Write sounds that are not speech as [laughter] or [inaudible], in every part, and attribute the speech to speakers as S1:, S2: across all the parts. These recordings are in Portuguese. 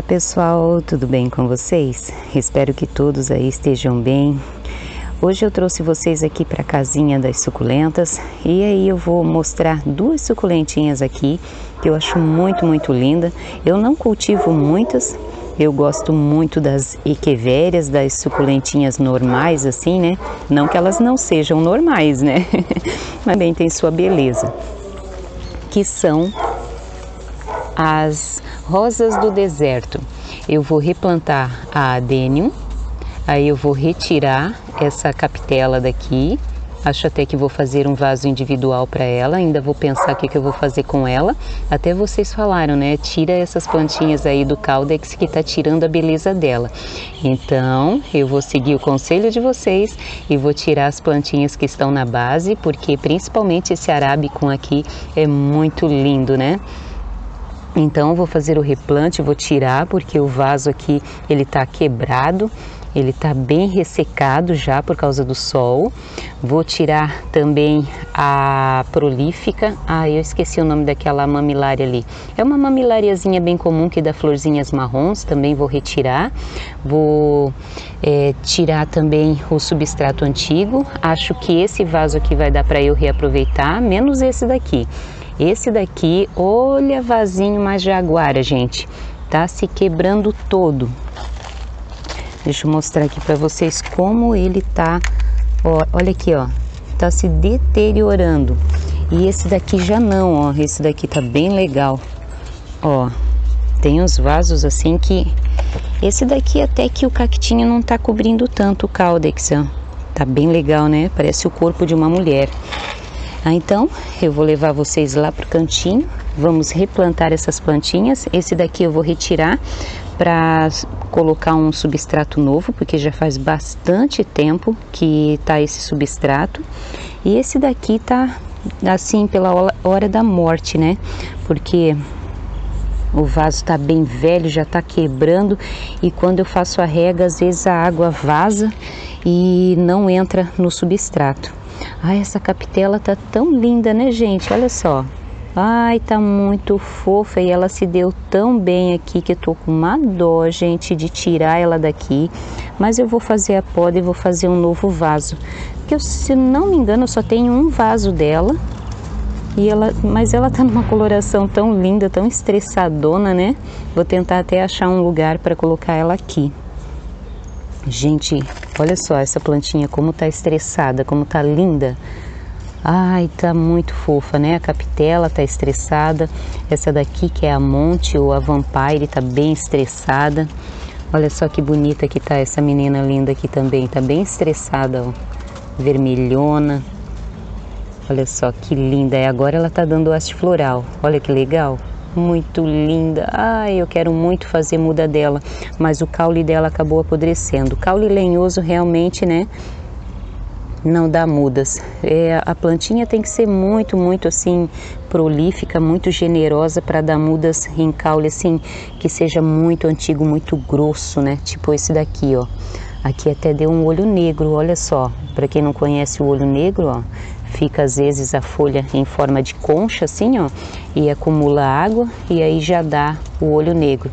S1: Olá pessoal, tudo bem com vocês? Espero que todos aí estejam bem. Hoje eu trouxe vocês aqui para a casinha das suculentas e aí eu vou mostrar duas suculentinhas aqui que eu acho muito, muito linda. Eu não cultivo muitas, eu gosto muito das equevérias, das suculentinhas normais assim, né? Não que elas não sejam normais, né? [laughs] Mas bem tem sua beleza. Que são as rosas do deserto. Eu vou replantar a adenium, aí eu vou retirar essa capitela daqui. Acho até que vou fazer um vaso individual para ela, ainda vou pensar o que, que eu vou fazer com ela. Até vocês falaram, né? Tira essas plantinhas aí do caldex que está tirando a beleza dela. Então, eu vou seguir o conselho de vocês e vou tirar as plantinhas que estão na base, porque principalmente esse arábico aqui é muito lindo, né? Então vou fazer o replante, vou tirar porque o vaso aqui ele está quebrado, ele está bem ressecado já por causa do sol. Vou tirar também a prolífica. Ah, eu esqueci o nome daquela mamilária ali. É uma mamilariazinha bem comum que dá florzinhas marrons, também vou retirar. Vou é, tirar também o substrato antigo. Acho que esse vaso aqui vai dar para eu reaproveitar, menos esse daqui. Esse daqui, olha vasinho mais jaguara, gente. Tá se quebrando todo. Deixa eu mostrar aqui para vocês como ele tá. Ó, olha aqui, ó. Tá se deteriorando. E esse daqui já não, ó. Esse daqui tá bem legal. Ó, tem uns vasos assim que... Esse daqui até que o cactinho não tá cobrindo tanto o caldex, ó. Tá bem legal, né? Parece o corpo de uma mulher. Ah, então, eu vou levar vocês lá para o cantinho, vamos replantar essas plantinhas. Esse daqui eu vou retirar para colocar um substrato novo, porque já faz bastante tempo que tá esse substrato. E esse daqui tá assim pela hora da morte, né? Porque o vaso está bem velho, já está quebrando e quando eu faço a rega, às vezes a água vaza e não entra no substrato. Ai, essa capitela tá tão linda, né, gente? Olha só. Ai, tá muito fofa e ela se deu tão bem aqui que eu tô com uma dó, gente, de tirar ela daqui. Mas eu vou fazer a poda e vou fazer um novo vaso. Porque eu, se não me engano, eu só tenho um vaso dela. E ela, mas ela tá numa coloração tão linda, tão estressadona, né? Vou tentar até achar um lugar para colocar ela aqui. Gente, olha só essa plantinha como tá estressada, como tá linda. Ai, tá muito fofa, né? A capitela tá estressada. Essa daqui que é a Monte ou a Vampire tá bem estressada. Olha só que bonita que tá essa menina linda aqui também, tá bem estressada, ó. Vermelhona. Olha só que linda. E agora ela tá dando haste floral. Olha que legal muito linda. Ai, eu quero muito fazer muda dela, mas o caule dela acabou apodrecendo. O caule lenhoso realmente, né? Não dá mudas. É, a plantinha tem que ser muito, muito assim prolífica, muito generosa para dar mudas em caule assim que seja muito antigo, muito grosso, né? Tipo esse daqui, ó. Aqui até deu um olho negro, olha só. Para quem não conhece o olho negro, ó, fica às vezes a folha em forma de concha assim, ó, e acumula água e aí já dá o olho negro.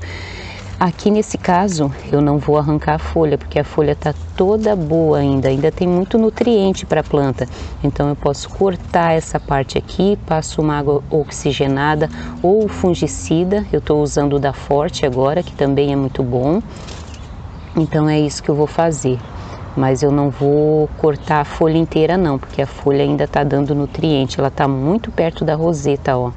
S1: Aqui nesse caso eu não vou arrancar a folha porque a folha está toda boa ainda, ainda tem muito nutriente para a planta. Então eu posso cortar essa parte aqui, passo uma água oxigenada ou fungicida. Eu estou usando o da Forte agora, que também é muito bom. Então é isso que eu vou fazer mas eu não vou cortar a folha inteira não, porque a folha ainda está dando nutriente, ela está muito perto da roseta, ó.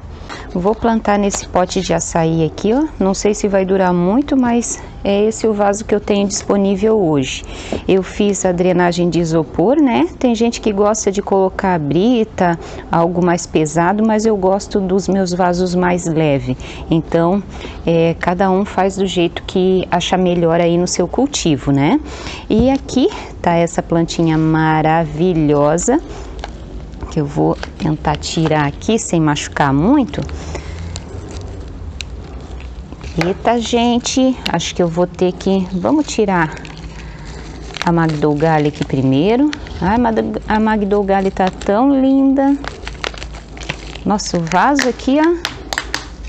S1: Vou plantar nesse pote de açaí aqui, ó. Não sei se vai durar muito, mas é esse o vaso que eu tenho disponível hoje. Eu fiz a drenagem de isopor, né? Tem gente que gosta de colocar brita, algo mais pesado, mas eu gosto dos meus vasos mais leve. Então, é, cada um faz do jeito que acha melhor aí no seu cultivo, né? E aqui tá essa plantinha maravilhosa que eu vou tentar tirar aqui sem machucar muito. Eita, gente, acho que eu vou ter que... Vamos tirar a Magdalgali aqui primeiro. Ai, a Magdalgali tá tão linda. Nossa, o vaso aqui, ó,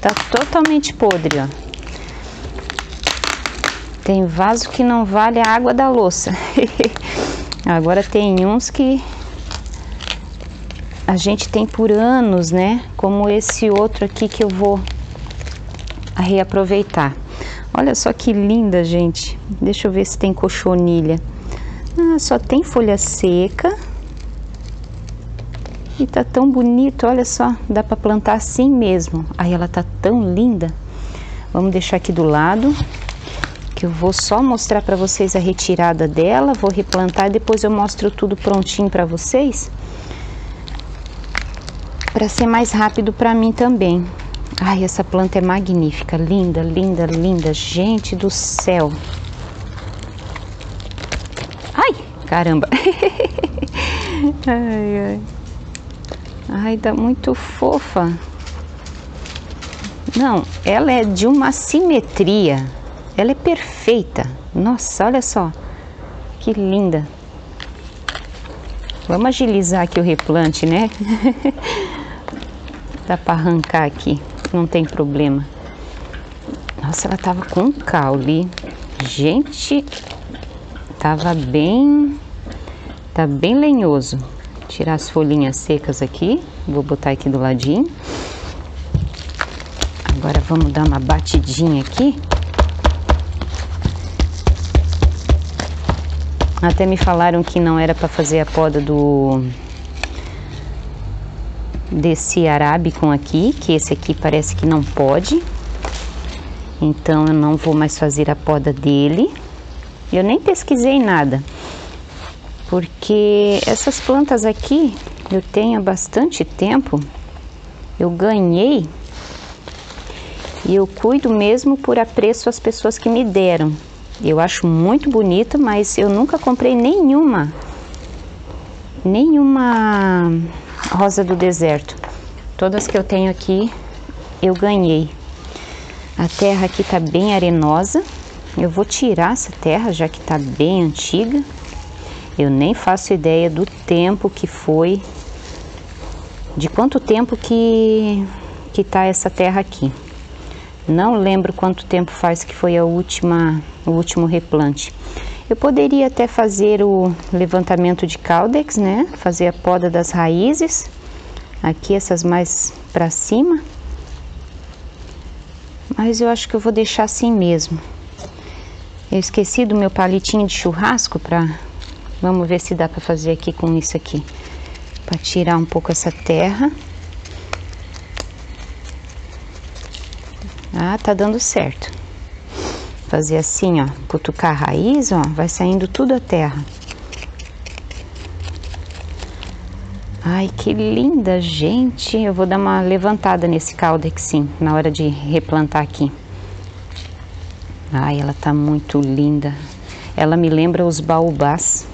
S1: tá totalmente podre, ó. Tem vaso que não vale a água da louça. [laughs] Agora tem uns que a gente tem por anos, né? Como esse outro aqui que eu vou reaproveitar. Olha só que linda, gente. Deixa eu ver se tem cochonilha. Ah, só tem folha seca. E tá tão bonito, olha só. Dá para plantar assim mesmo. Aí ela tá tão linda. Vamos deixar aqui do lado que eu vou só mostrar para vocês a retirada dela, vou replantar e depois eu mostro tudo prontinho para vocês. Para ser mais rápido para mim também. Ai, essa planta é magnífica, linda, linda, linda, gente do céu. Ai, caramba. [laughs] ai, ai. Ai, tá muito fofa. Não, ela é de uma simetria ela é perfeita. Nossa, olha só. Que linda. Vamos agilizar aqui o replante, né? [laughs] Dá para arrancar aqui, não tem problema. Nossa, ela tava com caule. Gente, tava bem... Tá bem lenhoso. Tirar as folhinhas secas aqui. Vou botar aqui do ladinho. Agora vamos dar uma batidinha aqui. Até me falaram que não era para fazer a poda do desse arábico aqui, que esse aqui parece que não pode. Então eu não vou mais fazer a poda dele. Eu nem pesquisei nada. Porque essas plantas aqui eu tenho há bastante tempo. Eu ganhei e eu cuido mesmo por apreço às pessoas que me deram. Eu acho muito bonita, mas eu nunca comprei nenhuma, nenhuma rosa do deserto. Todas que eu tenho aqui eu ganhei. A terra aqui tá bem arenosa. Eu vou tirar essa terra já que tá bem antiga. Eu nem faço ideia do tempo que foi, de quanto tempo que que tá essa terra aqui. Não lembro quanto tempo faz que foi a última, o último replante. Eu poderia até fazer o levantamento de caudex, né? Fazer a poda das raízes. Aqui essas mais para cima. Mas eu acho que eu vou deixar assim mesmo. Eu esqueci do meu palitinho de churrasco para Vamos ver se dá para fazer aqui com isso aqui. Para tirar um pouco essa terra. Ah, tá dando certo. Fazer assim, ó, cutucar a raiz, ó, vai saindo tudo a terra. Ai, que linda, gente. Eu vou dar uma levantada nesse caldex, sim, na hora de replantar aqui. Ai, ela tá muito linda. Ela me lembra os baobás.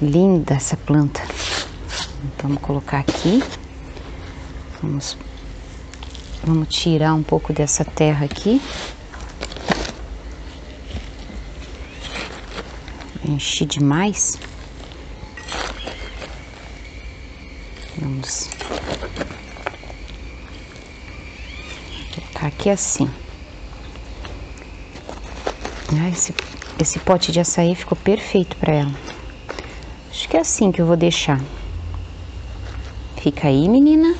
S1: Linda essa planta. Vamos colocar aqui. Vamos Vamos tirar um pouco dessa terra aqui. Enchi demais. Vamos colocar aqui assim. Ah, esse, esse pote de açaí ficou perfeito para ela. Acho que é assim que eu vou deixar. Fica aí, menina.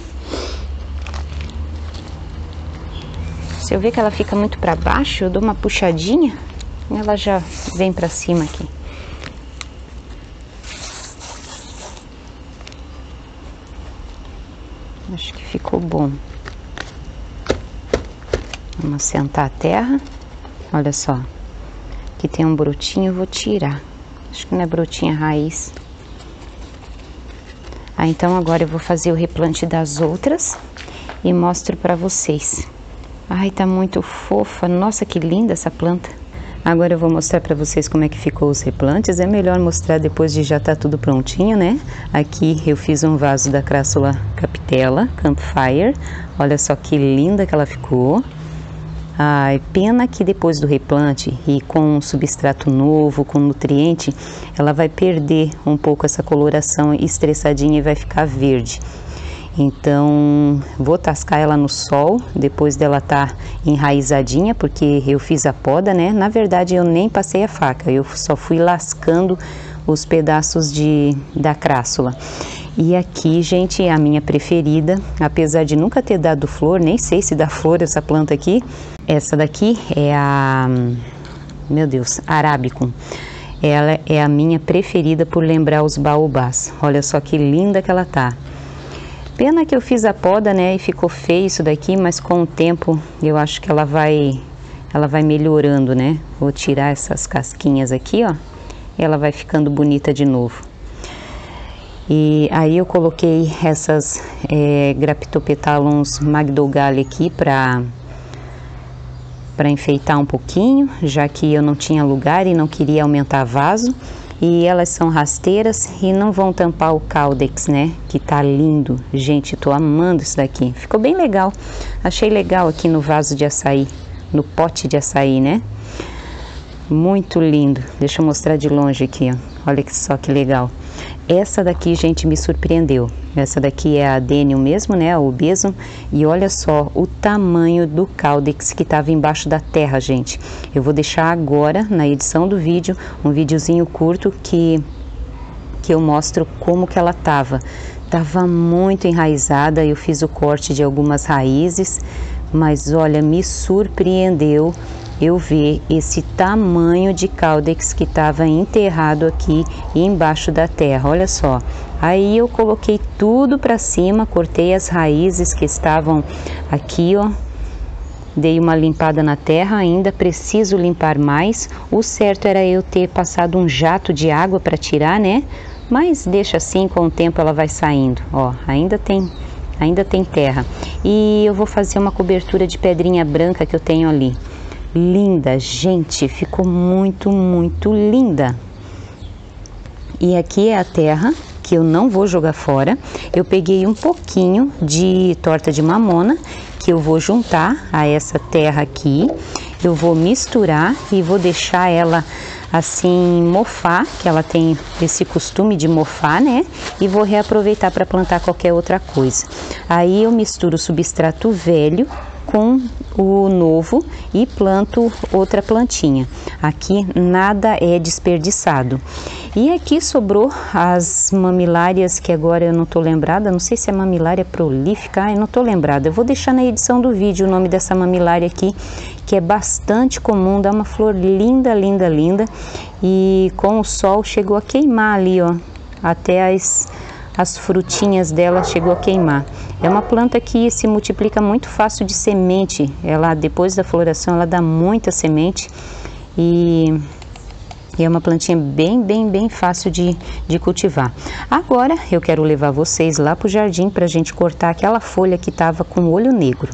S1: Se eu ver que ela fica muito para baixo, eu dou uma puxadinha e ela já vem para cima aqui. Acho que ficou bom. Vamos sentar a terra. Olha só. Aqui tem um brotinho, eu vou tirar. Acho que não é brotinho, é raiz. Ah, então agora eu vou fazer o replante das outras e mostro para vocês. Ai, tá muito fofa. Nossa, que linda essa planta. Agora eu vou mostrar para vocês como é que ficou os replantes. É melhor mostrar depois de já tá tudo prontinho, né? Aqui eu fiz um vaso da crassula capitela, Campfire. Olha só que linda que ela ficou. Ai, pena que depois do replante e com um substrato novo, com nutriente, ela vai perder um pouco essa coloração estressadinha e vai ficar verde. Então, vou tascar ela no sol, depois dela estar tá enraizadinha, porque eu fiz a poda, né? Na verdade, eu nem passei a faca, eu só fui lascando os pedaços de, da crássula. E aqui, gente, a minha preferida, apesar de nunca ter dado flor, nem sei se dá flor essa planta aqui. Essa daqui é a, meu Deus, arábicum. Ela é a minha preferida por lembrar os baobás. Olha só que linda que ela tá. Pena que eu fiz a poda, né, e ficou feio isso daqui, mas com o tempo eu acho que ela vai ela vai melhorando, né? Vou tirar essas casquinhas aqui, ó. Ela vai ficando bonita de novo. E aí eu coloquei essas é, Graptopetalons magdogali aqui para para enfeitar um pouquinho, já que eu não tinha lugar e não queria aumentar vaso e elas são rasteiras e não vão tampar o caldex, né? Que tá lindo. Gente, tô amando isso daqui. Ficou bem legal. Achei legal aqui no vaso de açaí, no pote de açaí, né? Muito lindo. Deixa eu mostrar de longe aqui, ó. Olha só que legal. Essa daqui, gente, me surpreendeu. Essa daqui é a Denium mesmo, né, o Besom. E olha só o tamanho do Caldex que estava embaixo da terra, gente. Eu vou deixar agora, na edição do vídeo, um videozinho curto que, que eu mostro como que ela tava. Tava muito enraizada, eu fiz o corte de algumas raízes, mas olha, me surpreendeu eu ver esse tamanho de caldex que estava enterrado aqui embaixo da terra. Olha só. Aí eu coloquei tudo para cima, cortei as raízes que estavam aqui, ó. Dei uma limpada na terra, ainda preciso limpar mais. O certo era eu ter passado um jato de água para tirar, né? Mas deixa assim, com o tempo ela vai saindo. Ó, ainda tem ainda tem terra. E eu vou fazer uma cobertura de pedrinha branca que eu tenho ali linda, gente, ficou muito, muito linda. E aqui é a terra que eu não vou jogar fora. Eu peguei um pouquinho de torta de mamona que eu vou juntar a essa terra aqui. Eu vou misturar e vou deixar ela assim mofar, que ela tem esse costume de mofar, né? E vou reaproveitar para plantar qualquer outra coisa. Aí eu misturo o substrato velho com o novo e planto outra plantinha. Aqui nada é desperdiçado. E aqui sobrou as mamilárias que agora eu não estou lembrada, não sei se é mamilária prolífica, eu não estou lembrada. Eu vou deixar na edição do vídeo o nome dessa mamilária aqui, que é bastante comum, dá uma flor linda, linda, linda. E com o sol chegou a queimar ali, ó, até as as frutinhas dela chegou a queimar. É uma planta que se multiplica muito fácil de semente. Ela depois da floração ela dá muita semente e e é uma plantinha bem, bem, bem fácil de, de cultivar. Agora eu quero levar vocês lá para o jardim para a gente cortar aquela folha que estava com olho negro.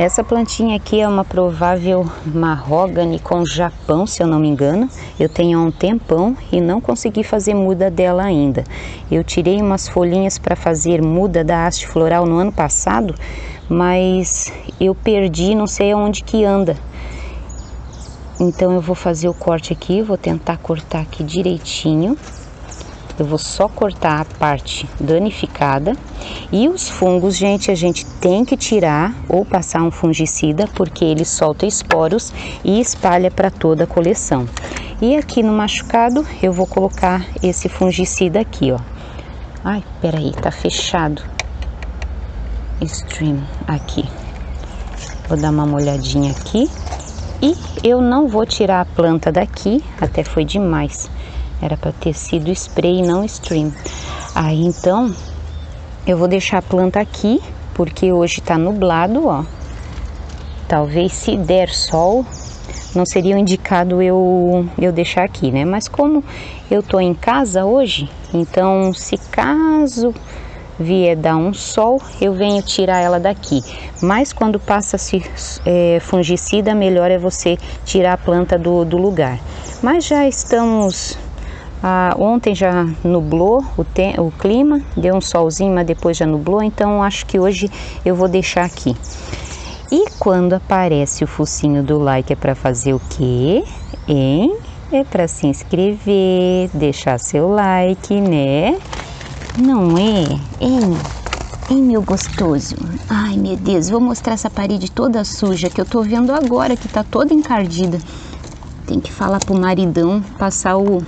S1: Essa plantinha aqui é uma provável marrogane com Japão, se eu não me engano. Eu tenho há um tempão e não consegui fazer muda dela ainda. Eu tirei umas folhinhas para fazer muda da haste floral no ano passado, mas eu perdi, não sei onde que anda. Então eu vou fazer o corte aqui, vou tentar cortar aqui direitinho. Eu vou só cortar a parte danificada. E os fungos, gente, a gente tem que tirar ou passar um fungicida, porque ele solta esporos e espalha para toda a coleção. E aqui no machucado, eu vou colocar esse fungicida aqui, ó. Ai, peraí, tá fechado. Stream aqui. Vou dar uma molhadinha aqui. E eu não vou tirar a planta daqui, até foi demais. Era para ter sido spray e não stream. Aí então, eu vou deixar a planta aqui, porque hoje tá nublado, ó. Talvez se der sol, não seria indicado eu, eu deixar aqui, né? Mas como eu tô em casa hoje, então se caso vier dar um sol, eu venho tirar ela daqui. Mas quando passa-se é, fungicida, melhor é você tirar a planta do, do lugar. Mas já estamos ah, ontem já nublou o, o, clima, deu um solzinho, mas depois já nublou, então acho que hoje eu vou deixar aqui. E quando aparece o focinho do like é para fazer o quê? Hein? É para se inscrever, deixar seu like, né? Não é? Hein? Hein, meu gostoso? Ai, meu Deus, vou mostrar essa parede toda suja que eu tô vendo agora, que tá toda encardida. Tem que falar pro maridão passar o,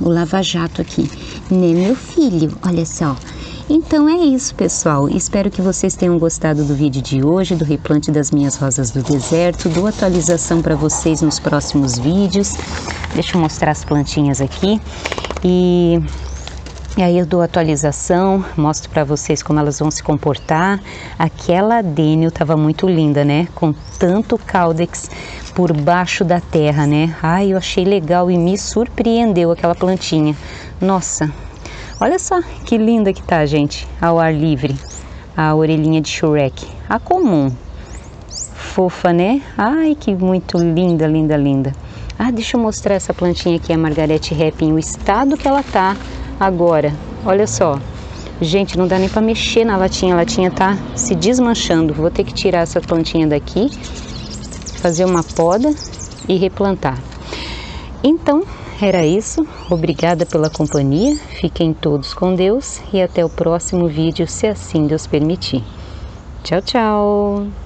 S1: o lava-jato aqui. Né, meu filho? Olha só. Então é isso, pessoal. Espero que vocês tenham gostado do vídeo de hoje, do replante das minhas rosas do deserto. Dou atualização para vocês nos próximos vídeos. Deixa eu mostrar as plantinhas aqui. E e aí eu dou atualização, mostro para vocês como elas vão se comportar. Aquela adênio estava muito linda, né? Com tanto caudex por baixo da terra, né? Ai, eu achei legal e me surpreendeu aquela plantinha. Nossa, olha só que linda que tá, gente, ao ar livre. A orelhinha de Shrek, a comum. Fofa, né? Ai, que muito linda, linda, linda. Ah, deixa eu mostrar essa plantinha aqui, a Margarete Rappin, o estado que ela tá Agora, olha só. Gente, não dá nem para mexer na latinha, a latinha tá se desmanchando. Vou ter que tirar essa plantinha daqui, fazer uma poda e replantar. Então, era isso. Obrigada pela companhia. Fiquem todos com Deus e até o próximo vídeo, se assim Deus permitir. Tchau, tchau!